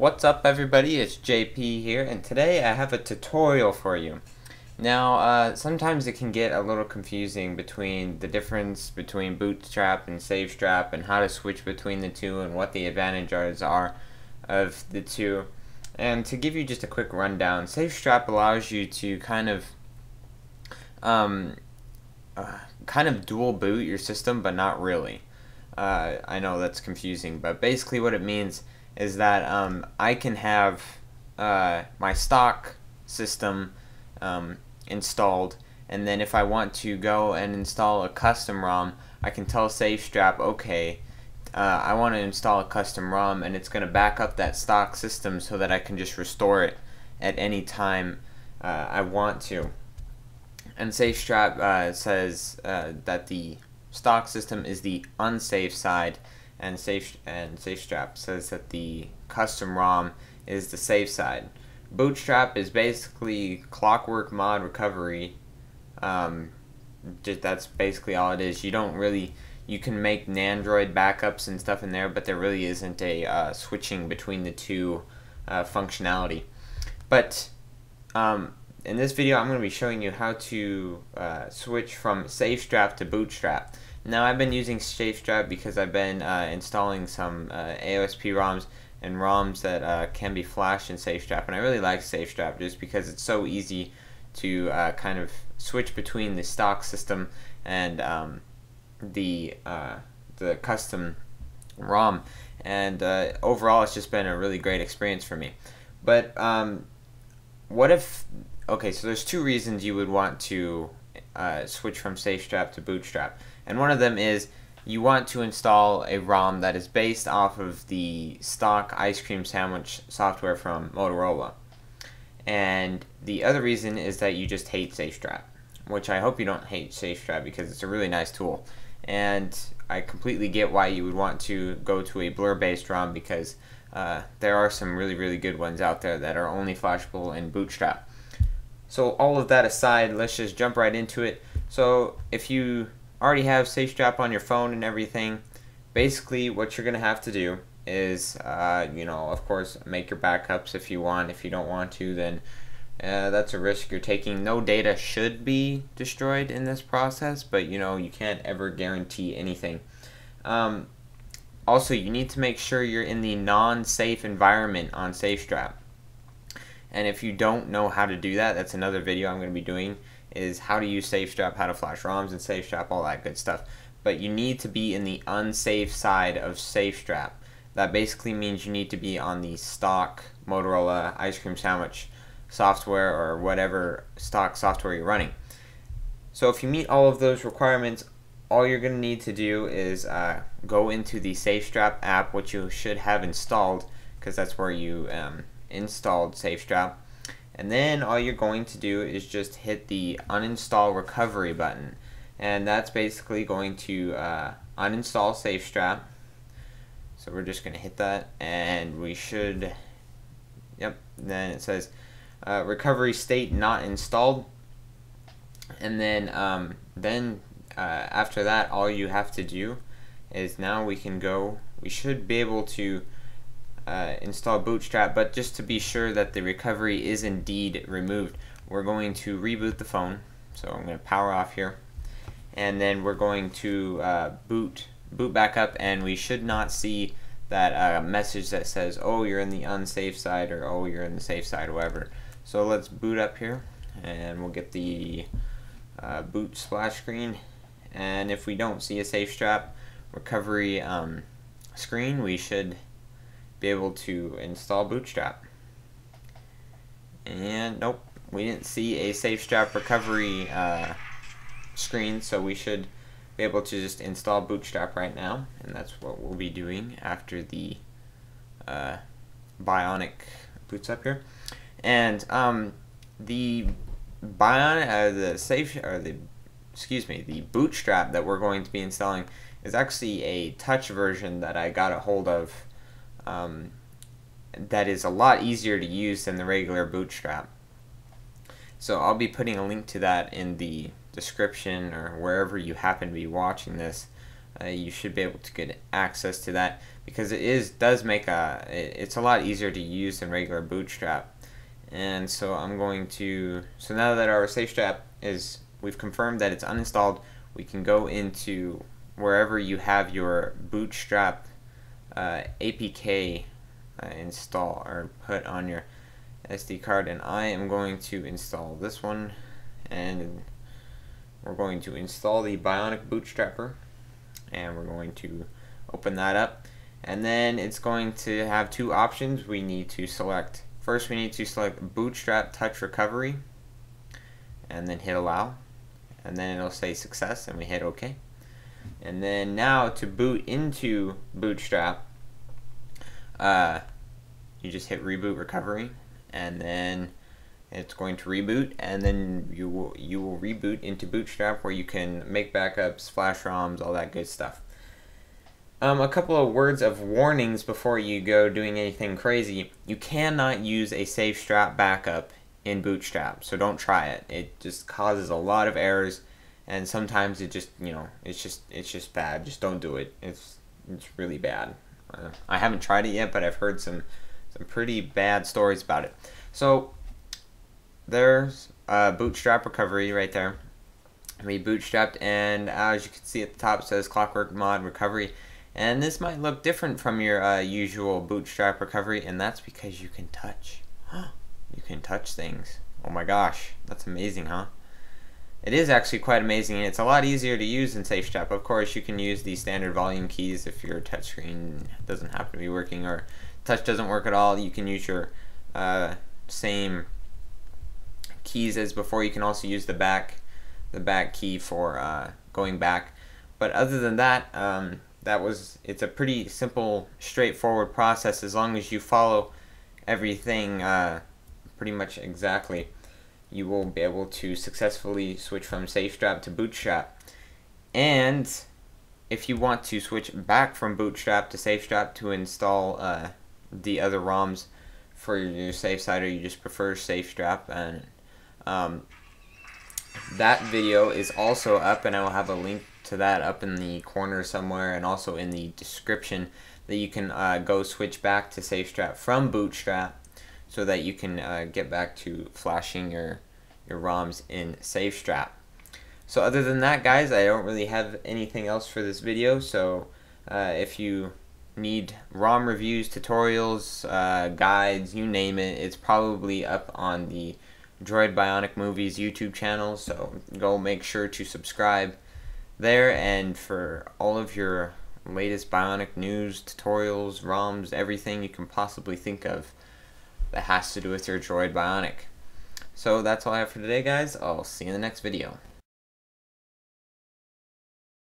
What's up everybody, it's JP here, and today I have a tutorial for you. Now, uh, sometimes it can get a little confusing between the difference between Bootstrap and SafeStrap and how to switch between the two and what the advantages are of the two. And to give you just a quick rundown, SafeStrap allows you to kind of um, uh, kind of dual boot your system, but not really. Uh, I know that's confusing, but basically what it means is that um, I can have uh, my stock system um, installed and then if I want to go and install a custom ROM I can tell SafeStrap okay uh, I want to install a custom ROM and it's going to back up that stock system so that I can just restore it at any time uh, I want to. And SafeStrap uh, says uh, that the stock system is the unsafe side and safe and SafeStrap says that the custom ROM is the safe side. Bootstrap is basically clockwork mod recovery. Um, that's basically all it is. You don't really you can make Nandroid backups and stuff in there, but there really isn't a uh, switching between the two uh, functionality. But um, in this video, I'm going to be showing you how to uh, switch from SafeStrap to Bootstrap. Now I've been using SafeStrap because I've been uh, installing some uh, AOSP ROMs and ROMs that uh, can be flashed in SafeStrap and I really like SafeStrap just because it's so easy to uh, kind of switch between the stock system and um, the uh, the custom ROM and uh, overall it's just been a really great experience for me. But um, what if okay so there's two reasons you would want to switch from SafeStrap to Bootstrap and one of them is you want to install a ROM that is based off of the stock ice cream sandwich software from Motorola. And the other reason is that you just hate SafeStrap, which I hope you don't hate SafeStrap because it's a really nice tool. And I completely get why you would want to go to a blur-based ROM because uh, there are some really, really good ones out there that are only flashable in Bootstrap. So all of that aside, let's just jump right into it. So if you already have SafeStrap on your phone and everything, basically what you're going to have to do is, uh, you know, of course, make your backups if you want. If you don't want to, then uh, that's a risk you're taking. No data should be destroyed in this process, but, you know, you can't ever guarantee anything. Um, also, you need to make sure you're in the non-safe environment on SafeStrap. And if you don't know how to do that, that's another video I'm going to be doing is how to use SafeStrap, how to flash ROMs in SafeStrap, all that good stuff. But you need to be in the unsafe side of SafeStrap. That basically means you need to be on the stock Motorola ice cream sandwich software or whatever stock software you're running. So if you meet all of those requirements, all you're going to need to do is uh, go into the SafeStrap app, which you should have installed because that's where you um, installed SafeStrap and then all you're going to do is just hit the uninstall recovery button. And that's basically going to uh, uninstall SafeStrap so we're just going to hit that and we should yep then it says uh, recovery state not installed. And then um, then uh, after that all you have to do is now we can go we should be able to uh, install Bootstrap, but just to be sure that the recovery is indeed removed, we're going to reboot the phone. So I'm going to power off here, and then we're going to uh, boot boot back up, and we should not see that uh, message that says, "Oh, you're in the unsafe side," or "Oh, you're in the safe side," whatever. So let's boot up here, and we'll get the uh, boot splash screen. And if we don't see a safe strap recovery um, screen, we should be able to install Bootstrap. And nope, we didn't see a SafeStrap recovery uh, screen, so we should be able to just install Bootstrap right now, and that's what we'll be doing after the uh, Bionic boots up here. And um, the Bionic, uh, the safe, or the excuse me, the Bootstrap that we're going to be installing is actually a touch version that I got a hold of um, that is a lot easier to use than the regular bootstrap. So I'll be putting a link to that in the description or wherever you happen to be watching this. Uh, you should be able to get access to that. because it is does make a it's a lot easier to use than regular bootstrap and so I'm going to so now that our safe strap is we've confirmed that it's uninstalled we can go into wherever you have your bootstrap uh, APK uh, install or put on your SD card and I am going to install this one and we're going to install the Bionic Bootstrapper and we're going to open that up and then it's going to have two options we need to select. First we need to select bootstrap touch recovery and then hit allow and then it'll say success and we hit OK and then now to boot into bootstrap uh, you just hit reboot recovery and then it's going to reboot and then you will you will reboot into bootstrap where you can make backups flash roms all that good stuff. Um, a couple of words of warnings before you go doing anything crazy. You cannot use a safe strap backup in bootstrap so don't try it. It just causes a lot of errors and sometimes it just you know it's just it's just bad just don't do it it's it's really bad uh, I haven't tried it yet but I've heard some some pretty bad stories about it so there's uh, bootstrap recovery right there. We bootstrapped and as you can see at the top says clockwork mod recovery and this might look different from your uh, usual bootstrap recovery and that's because you can touch. you can touch things. Oh my gosh, that's amazing, huh? It is actually quite amazing and it's a lot easier to use in SafeStrap. Of course, you can use the standard volume keys if your touchscreen doesn't happen to be working or touch doesn't work at all. You can use your uh, same keys as before. You can also use the back the back key for uh, going back. But other than that, um, that was it's a pretty simple, straightforward process as long as you follow everything uh, pretty much exactly. You will be able to successfully switch from SafeStrap to Bootstrap. And if you want to switch back from Bootstrap to SafeStrap to install uh, the other ROMs for your safe side or you just prefer SafeStrap and um, that video is also up and I will have a link to that up in the corner somewhere and also in the description that you can uh, go switch back to SafeStrap from Bootstrap so that you can uh, get back to flashing your your ROMs in SafeStrap. So other than that guys I don't really have anything else for this video. So uh, if you need ROM reviews, tutorials, uh, guides, you name it, it's probably up on the Droid Bionic Movies YouTube channel, so go make sure to subscribe there. And for all of your latest Bionic news, tutorials, ROMs, everything you can possibly think of that has to do with your Droid Bionic. So that's all I have for today guys, I'll see you in the next video.